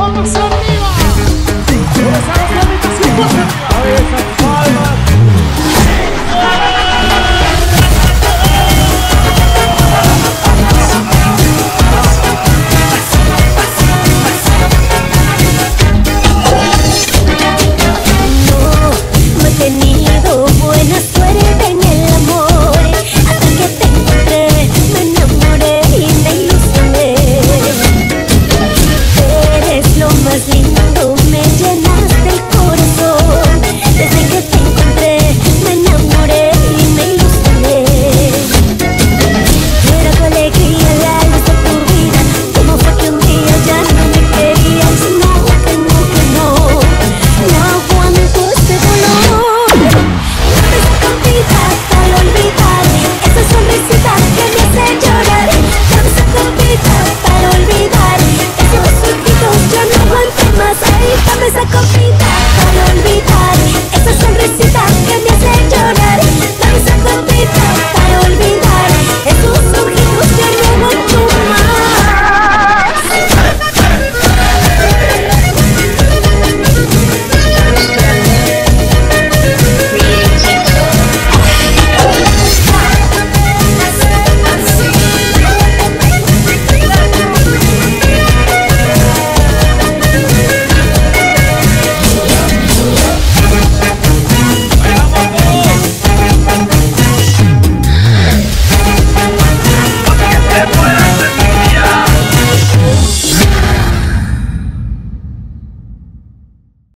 ¡Vamos arriba! ¡Vamos arriba! tenido buena suerte. cuando me llenas